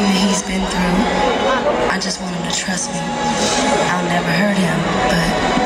everything that he's been through, I just want him to trust me. I'll never hurt him, but